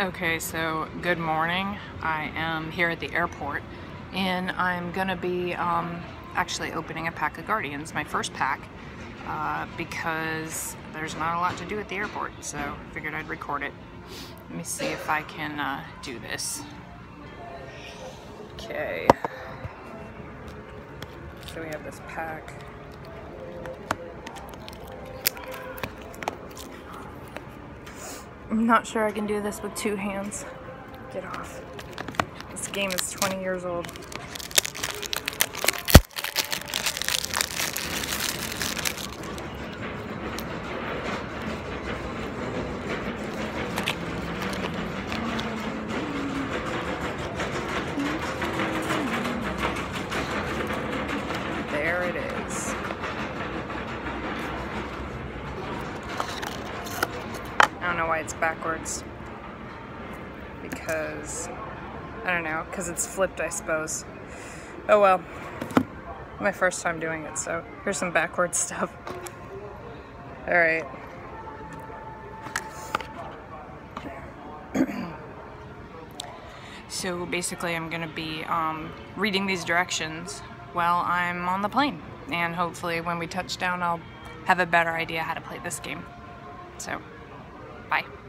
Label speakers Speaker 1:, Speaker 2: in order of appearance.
Speaker 1: Okay, so good morning. I am here at the airport and I'm gonna be um, actually opening a pack of Guardians, my first pack, uh, because there's not a lot to do at the airport, so I figured I'd record it. Let me see if I can uh, do this. Okay. So we have this pack. I'm not sure I can do this with two hands. Get off. This game is 20 years old. There it is. Don't know why it's backwards. Because, I don't know, because it's flipped, I suppose. Oh well. My first time doing it, so here's some backwards stuff. Alright. so basically I'm to be um, reading these directions while I'm on the plane. And hopefully when we touch down I'll have a better idea how to play this game. So Bye.